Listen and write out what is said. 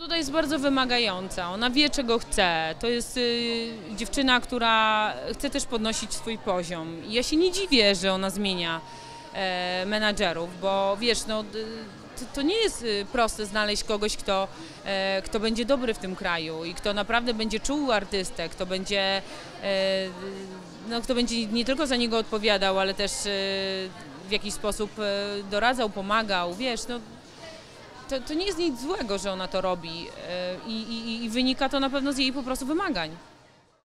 Duda jest bardzo wymagająca, ona wie czego chce. To jest y, dziewczyna, która chce też podnosić swój poziom. I ja się nie dziwię, że ona zmienia e, menadżerów, bo wiesz, no, to, to nie jest y, proste znaleźć kogoś, kto, e, kto będzie dobry w tym kraju i kto naprawdę będzie czuł artystę, kto będzie, e, no, kto będzie nie tylko za niego odpowiadał, ale też e, w jakiś sposób e, doradzał, pomagał, wiesz, no to, to nie jest nic złego, że ona to robi e, i, i, i wynika to na pewno z jej po prostu wymagań.